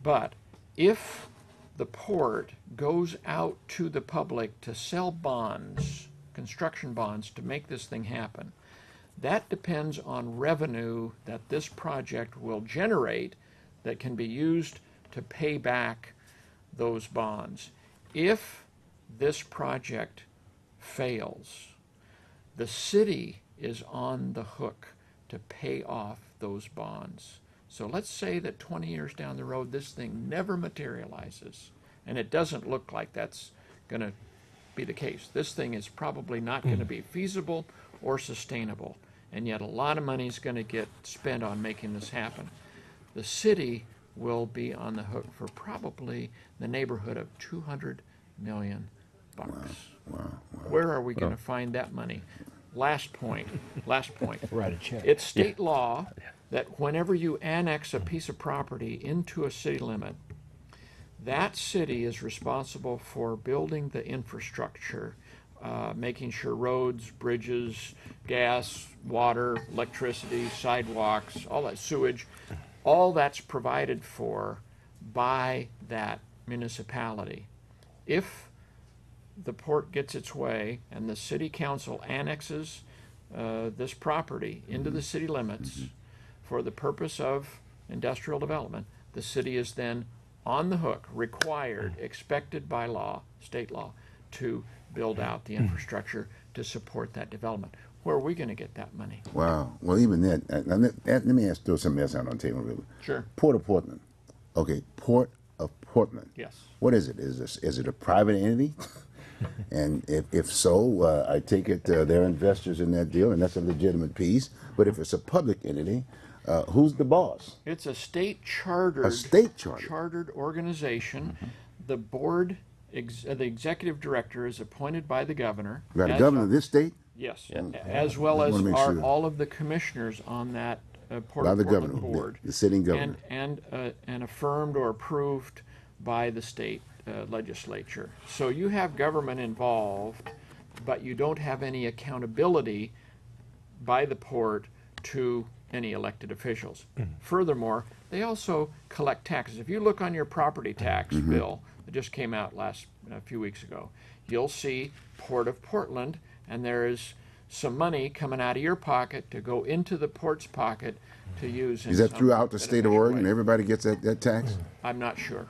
but if the port goes out to the public to sell bonds, construction bonds, to make this thing happen, that depends on revenue that this project will generate that can be used to pay back those bonds. If this project fails, the city is on the hook to pay off those bonds. So let's say that 20 years down the road, this thing never materializes, and it doesn't look like that's going to be the case. This thing is probably not going to hmm. be feasible or sustainable, and yet a lot of money is going to get spent on making this happen. The city will be on the hook for probably the neighborhood of 200 million bucks. Where are we going to find that money? Last point, last point. Write a check. It's state law that whenever you annex a piece of property into a city limit, that city is responsible for building the infrastructure, uh, making sure roads, bridges, gas, water, electricity, sidewalks, all that sewage, all that's provided for by that municipality. If the port gets its way and the city council annexes uh, this property into the city limits for the purpose of industrial development, the city is then on the hook, required, expected by law, state law, to build out the infrastructure to support that development. Where are we going to get that money? Wow. Well, even that. uh, Now, let, let me ask, throw something else out on the table, really. Sure. Port of Portland. Okay, Port of Portland. Yes. What is it? Is this is it a private entity? and if, if so, uh, I take it uh, they're investors in that deal, and that's a legitimate piece. But if it's a public entity, uh, who's the boss? It's a state chartered. A state chartered. Chartered organization. The board, ex- uh, the executive director is appointed by the governor. You got a governor of this state? Yes, as well as are sure. all of the commissioners on that uh, Port By the Portland governor, the- board. the sitting governor. And, and, uh, and affirmed or approved by the state uh, legislature. So you have government involved, but you don't have any accountability by the port to any elected officials. Furthermore, they also collect taxes. If you look on your property tax Mm-hmm. bill that just came out last a few weeks ago, you'll see Port of Portland, and there is some money coming out of your pocket to go into the port's pocket to use. in Is that some throughout the state of Oregon? way. Everybody gets that, that tax? I'm not sure.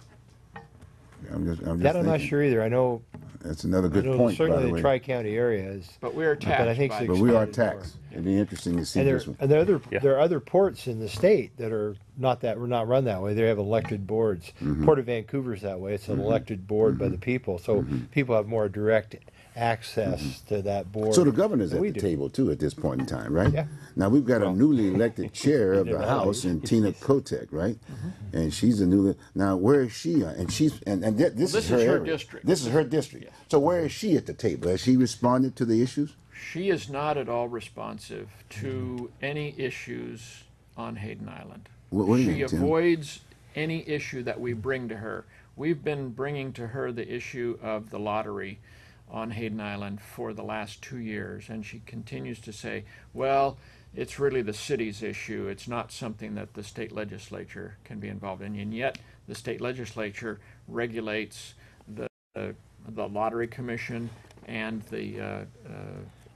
I'm just, I'm just That I'm not sure either. I know, That's another good know point, by certainly the the way. tri-county area is. But we are But I taxed think by six- But we are expanded more. taxed. It'd be interesting to see And there, this one. and there are other, Yeah. there are other ports in the state that are not that, were not run that way. They have elected boards. Mm-hmm. Port of Vancouver's that way. It's an elected board by the people. So Mm-hmm. people have more direct access to that board. So the governor's at the do. table too at this point in time, right? Yeah. Now we've got a newly elected chair of the House, had. and Tina Kotek, right? Mm-hmm. And she's a newly now. Where is she? And she's and, and th- this, Well, this is her, is her area. district. This is her district. Yes. So where is she at the table? Has she responded to the issues? She is not at all responsive to any issues on Hayden Island. What- what you she mean, Tim? avoids any issue that we bring to her. We've been bringing to her the issue of the lottery on Hayden Island for the last two years, and she continues to say, well, it's really the city's issue. It's not something that the state legislature can be involved in. And yet, the state legislature regulates the, uh, the lottery commission and the uh, uh,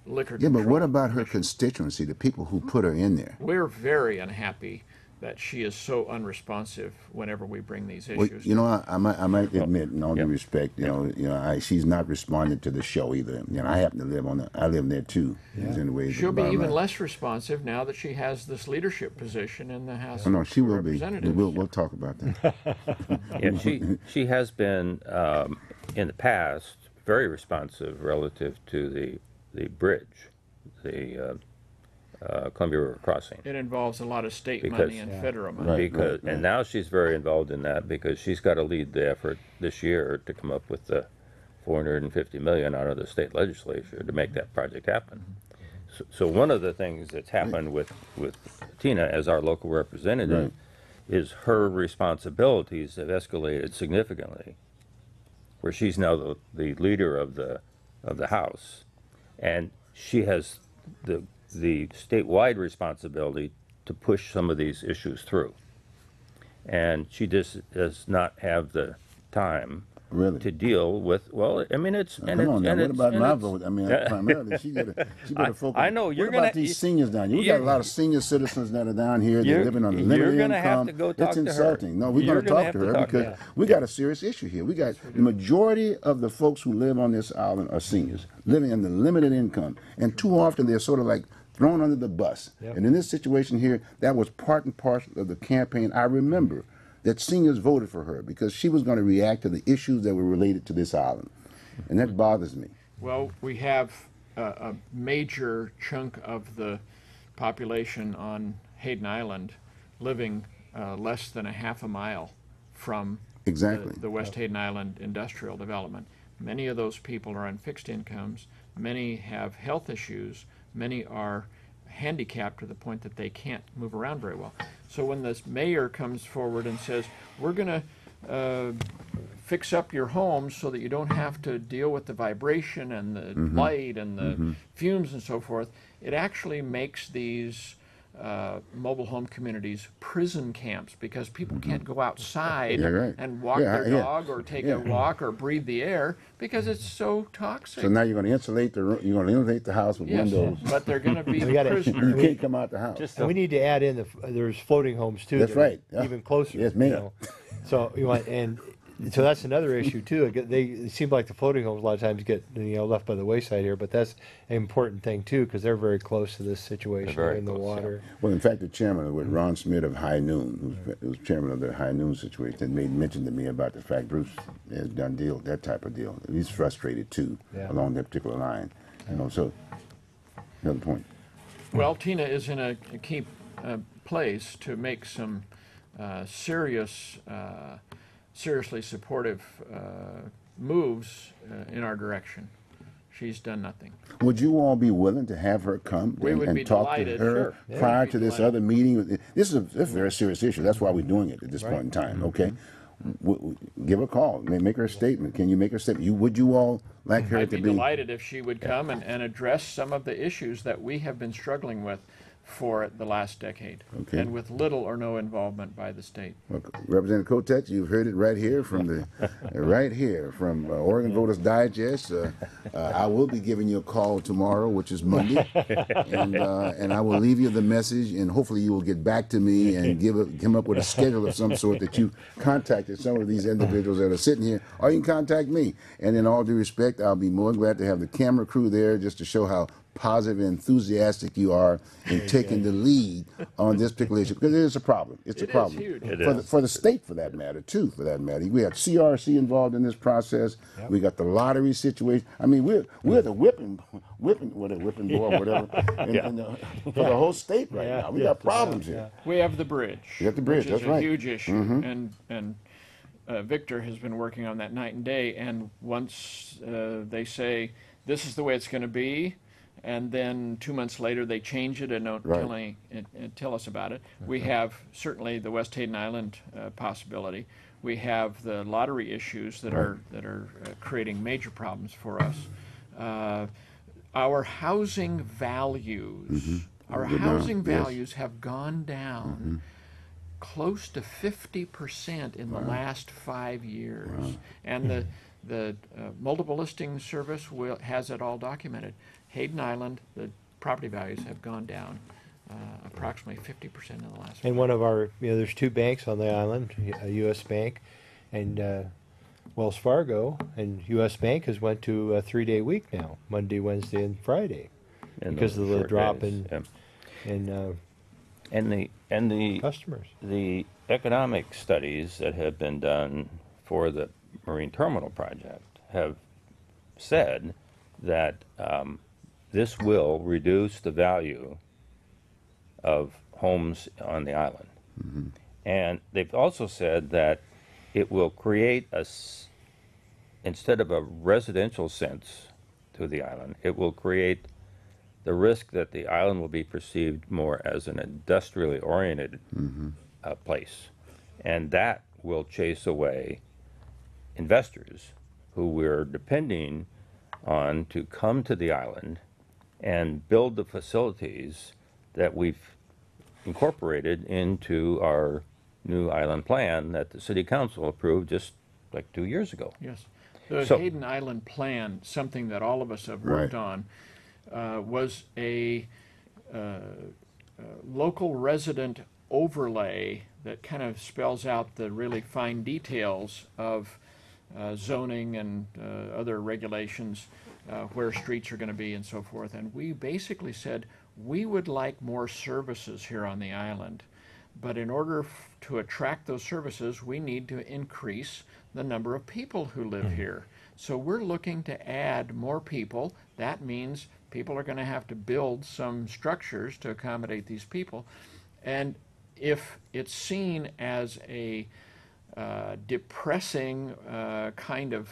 liquor Yeah, but what about her constituency, the people who put her in there? we're very unhappy that she is so unresponsive whenever we bring these Well, issues. you know, I, I might, I might admit, in all due respect, you know, you know, I, she's not responding to the show either. You know, I happen to live on the, I live there too. Yeah. In the way She'll be even less responsive now that she has this leadership position in the House Oh, no, she will be. We'll, we'll talk about that. Yeah, she, she has been, um, in the past, very responsive relative to the, the bridge, the, uh, uh, Columbia River crossing. It involves a lot of state Because- money and federal money. Right. Because, and now she's very involved in that because she's got to lead the effort this year to come up with the four hundred and fifty million out of the state legislature to make that project happen. So, so one of the things that's happened with, with Tina as our local representative is her responsibilities have escalated significantly. Where she's now the, the leader of the, of the House. And she has the, the statewide responsibility to push some of these issues through. And she just does not have the time Really? to deal with, well, I mean, it's, and Come it's, on now, what about my vote? I mean, primarily, she better, she better I- focus. I know, you're what gonna- about these you- seniors down here? We got a lot of senior citizens that are down here. They're living on a you're limited have income. to go talk it's to her. insulting. No, we're You're going to talk to her talk because we got a serious issue here. We got the majority of the folks who live on this island are seniors, living in the limited income, and too often they're sort of like thrown under the bus. Yep. And in this situation here, that was part and parcel of the campaign. I remember that seniors voted for her because she was going to react to the issues that were related to this island. And that bothers me. Well, we have a, a major chunk of the population on Hayden Island living uh, less than a half a mile from the- Exactly. the, West Hayden Island industrial development. Many of those people are on fixed incomes. Many have health issues. Many are handicapped to the point that they can't move around very well. So when this mayor comes forward and says, "We're going to uh, fix up your home so that you don't have to deal with the vibration and the light and the fumes and so forth, it actually makes these uh, mobile home communities prison camps because people can't go outside Yeah, right. and walk Yeah, their I- yeah. dog or take Yeah. a walk or breathe the air because it's so toxic. So now you're going to insulate the room, you're going to insulate the house with yes, windows. but they're going to be We gotta- You can't come out the house. And we need to add in the, there's floating homes too. That's that right. Even closer. Yes, you ma'am. know. So you want, and so that's another issue too. They, it seem like the floating homes a lot of times get, you know, left by the wayside here, but that's an important thing too, because they're very close to this situation very in the close, yeah. water. Well, in fact, the chairman was Ron Smith of High Noon, who's, who's chairman of the High Noon situation, made mention to me about the fact Bruce has done deal that type of deal. He's frustrated too Yeah. along that particular line. You know, so another point. Well, Tina is in a, a key uh, place to make some uh, serious, uh, seriously supportive uh, moves uh, in our direction. She's done nothing. Would you all be willing to have her come We and, and talk delighted. to her Sure. Prior to this delighted. other meeting? This is a, this is a very serious issue. That's why we're doing it at this point in time. Okay, w- w- give her a call. Make her a statement. Can you make her a statement? You would you all like her I'd to be be? delighted if she would come and, and address some of the issues that we have been struggling with for the last decade, Okay. and with little or no involvement by the state. Well, Representative Kotek, you've heard it right here from the, right here from uh, Oregon Voters Digest. Uh, uh, I will be giving you a call tomorrow, which is Monday, and uh, and I will leave you the message, and hopefully you will get back to me and give a, come up with a schedule of some sort that you contacted some of these individuals that are sitting here, or you can contact me. And in all due respect, I'll be more glad to have the camera crew there just to show how positive and enthusiastic you are in taking the lead on this particular issue because it is a problem. It's It a is problem huge. It for the, is. for the state, for that matter, too. For that matter, we have CRC involved in this process. We got the lottery situation. I mean, we're we're the whipping whipping whatever whipping boy, whatever, in, in the, for the whole state right Yeah. now. We Yeah. got problems here. We have the bridge. You got the bridge, Which is that's a right. huge issue, and and uh, Victor has been working on that night and day. And once uh, they say this is the way it's going to be, and then two months later they change it and don't Right. tell, any, and, and tell us about it. We have certainly the West Hayden Island uh, possibility. We have the lottery issues that are that are uh, creating major problems for us. Uh, our housing values, our Go down, housing yes. values have gone down close to 50% in the last five years. And the, the uh, multiple listing service will, has it all documented. Hayden Island, the property values have gone down uh, approximately 50% in the last And one of our, you know, there's two banks on the island, a U.S. Bank and uh, Wells Fargo, and U.S. Bank has went to a three-day week now, Monday, Wednesday, and Friday, in because of the drop days. in Yeah. in uh, And the, and the, customers. the economic studies that have been done for the marine terminal project have said that um, this will reduce the value of homes on the island. And they've also said that it will create a, instead of a residential sense to the island, it will create the risk that the island will be perceived more as an industrially oriented uh, place. And that will chase away investors who we're depending on to come to the island and build the facilities that we've incorporated into our new island plan that the city council approved just like two years ago. Yes. The So- Hayden Island plan, something that all of us have worked Right. on, uh, was a uh, uh, local resident overlay that kind of spells out the really fine details of uh, zoning and uh, other regulations, uh, where streets are going to be and so forth. And we basically said we would like more services here on the island. But in order f- to attract those services, we need to increase the number of people who live here. So we're looking to add more people. That means people are going to have to build some structures to accommodate these people. And if it's seen as a uh, depressing uh, kind of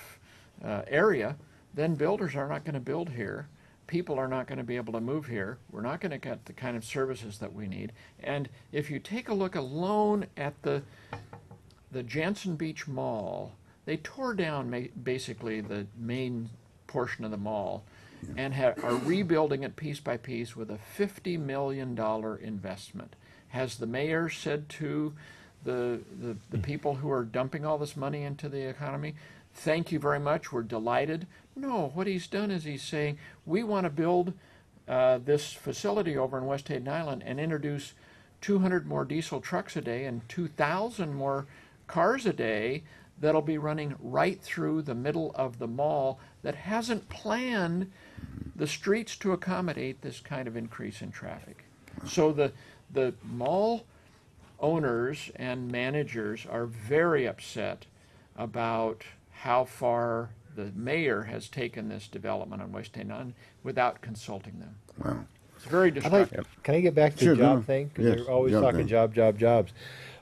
uh, area, then builders are not going to build here. People are not going to be able to move here. We're not going to get the kind of services that we need. And if you take a look alone at the the Jantzen Beach Mall, they tore down basically the main portion of the mall and ha- are rebuilding it piece by piece with a $50 million investment. Has the mayor said to the, the, the hmm. people who are dumping all this money into the economy, thank you very much, we're delighted? No, what he's done is he's saying, we want to build uh, this facility over in West Hayden Island and introduce 200 more diesel trucks a day and 2,000 more cars a day that'll be running right through the middle of the mall that hasn't planned the streets to accommodate this kind of increase in traffic. So the the mall owners and managers are very upset about how far the mayor has taken this development on West Hayden Island without consulting them. Wow. It's very I'd like, can I get back to Sure, the go job thing? Because Yes, they're always job talking thing. job, job, jobs.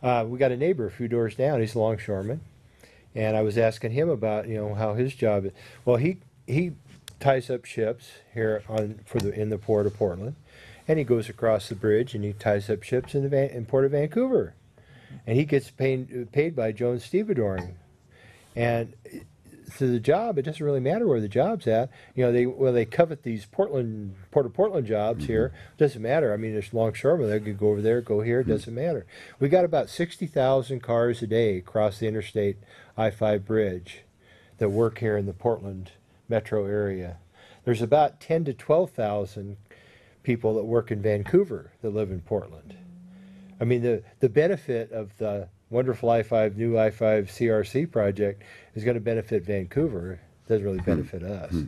Uh, we got a neighbor a few doors down. He's a longshoreman, and I was asking him about you know how his job. Is. Well, he he ties up ships here on for the in the port of Portland, and he goes across the bridge and he ties up ships in the Van, in port of Vancouver, and he gets paid paid by Jones Stevedoring, and to the job, it doesn't really matter where the job's at. You know, they well they covet these Portland Port of Portland jobs mm-hmm. here. Doesn't matter. I mean, there's longshoremen. They could go over there, go here. It doesn't matter. We got about sixty thousand cars a day across the interstate I five bridge that work here in the Portland metro area. There's about ten to twelve thousand people that work in Vancouver that live in Portland. I mean, the, the benefit of the wonderful I-5, new I-5 CRC project is going to benefit Vancouver. It doesn't really hmm. benefit us. Hmm.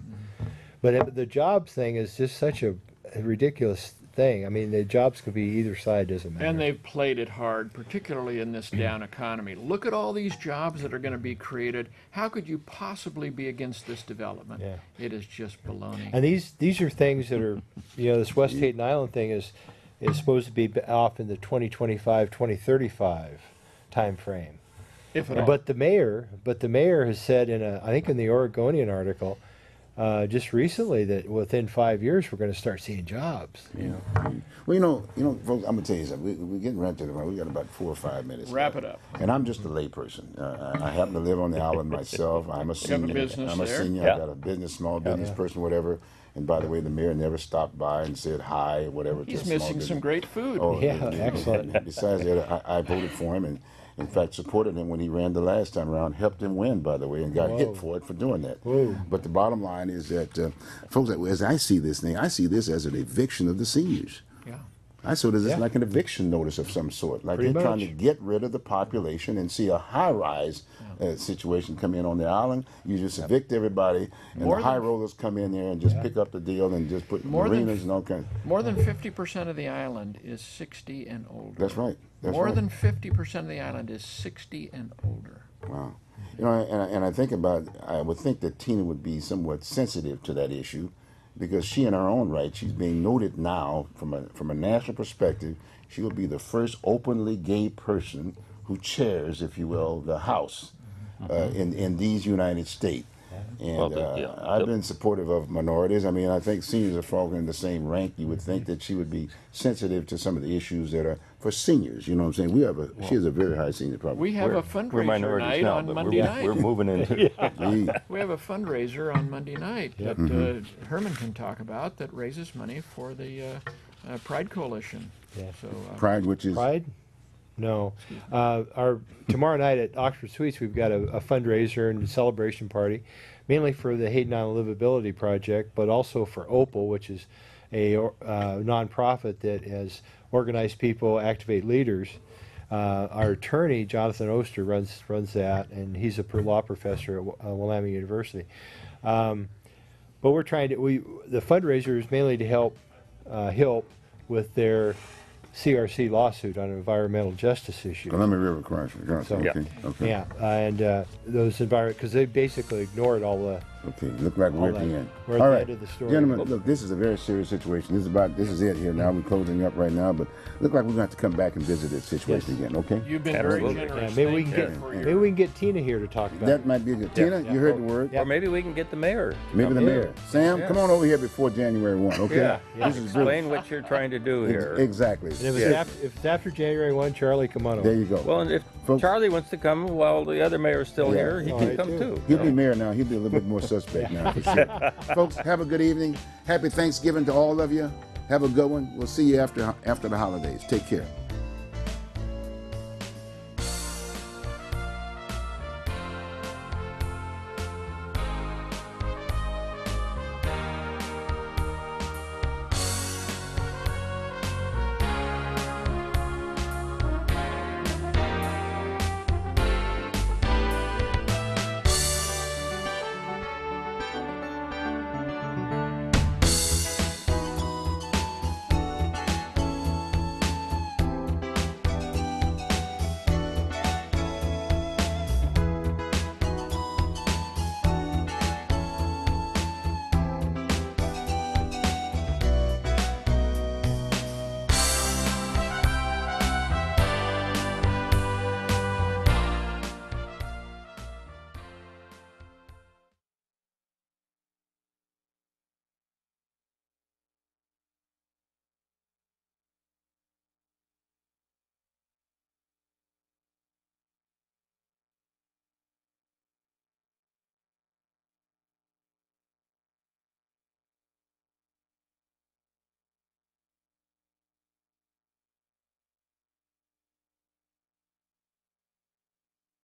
But it, the jobs thing is just such a ridiculous thing. I mean, the jobs could be either side, doesn't matter. And they've played it hard, particularly in this hmm. down economy. Look at all these jobs that are going to be created. How could you possibly be against this development? Yeah. It is just baloney. And these these are things that are, you know, this West Hayden Island thing is is supposed to be off in the 2025, 2035 time frame. if at all. But the mayor, but the mayor has said in a, I think in the Oregonian article, uh, just recently that within five years we're going to start seeing jobs. You know, Well, you know, you know, folks, I'm gonna tell you something. We, we're getting right to the point. We got about four or five minutes. Wrap left. it up. And I'm just a layperson. Uh, I I happen to live on the island myself. I'm a have a senior. business I'm a there? senior. Yeah. I got a business, small business person, whatever. And by the way, the mayor never stopped by and said hi or whatever. He's a missing some great food. Oh, Yeah, and- and- excellent. Besides that, I, I voted for him and, in fact, supported him when he ran the last time around. Helped him win, by the way, and got Whoa. hit for it for doing that. Whoa. But the bottom line is that, uh, folks, as I see this thing, I see this as an eviction of the seniors. Yeah. I saw this as like an eviction notice of some sort. Like Pretty they're trying to get rid of the population and see a high rise uh, situation come in on the island. You just evict everybody, and More the than- high rollers come in there and just pick up the deal and just put More than marinas and all kinds. More than 50% of the island is 60 and older. That's right. That's More right. than 50% of the island is 60 and older. Wow. You know, and, and I think about, I would think that Tina would be somewhat sensitive to that issue because she, in her own right, she's being noted now from a, from a national perspective. She will be the first openly gay person who chairs, if you will, the House uh, in, in these United States. And Well, uh, yeah, I've the- been supportive of minorities. I mean, I think seniors are falling in the same rank. You would think that she would be sensitive to some of the issues that are for seniors. You know what I'm saying? We have a, she has a very high senior problem. We have We're- a fundraiser We're minorities night now, on Monday we're, night. we're moving into. We- We have a fundraiser on Monday night that Mm-hmm. uh, Herman can talk about that raises money for the uh, uh, Pride Coalition. Yeah. So uh, Pride, which is Pride? No. Uh, our tomorrow night at Oxford Suites, we've got a, a fundraiser and celebration party, mainly for the Hayden Island Livability Project, but also for Opal, which is a uh, nonprofit that has organized people, activate leaders. Uh, our attorney Jonathan Ostar runs runs that, and he's a law professor at uh, Willamette University. Um, but we're trying to we the fundraiser is mainly to help uh, help with their CRC lawsuit on an environmental justice issue. Columbia River Crossing. So- okay, okay, Yeah, and uh, those environment because they basically ignored all the okay. Look like we're at the end. We're at All the end of the story. gentlemen. Look, this is a very serious situation. This is about this is it here now. We're closing up right now, but look like we're going to have to come back and visit this situation Yes. again. Okay. you've been Absolutely. very yeah, maybe we can get you for maybe we can get Tina here to talk about That it. might be good. Tina, yeah. you heard Oh, the word. yeah. Or maybe we can get the mayor. Maybe the mayor. here. Sam, Yeah. come on over here before January one. Okay. Yeah. This is really, what you're trying to do ex- here. exactly. And if it's, after, if it's after January one, Charlie, come on over. There you go. Well, and if Folks- Charlie wants to come while the other mayor's still Yeah. here, he can right, come too. too. He'll be mayor now. He'll be a little bit more suspect now for sure. Folks, have a good evening. Happy Thanksgiving to all of you. Have a good one. We'll see you after after the holidays. Take care.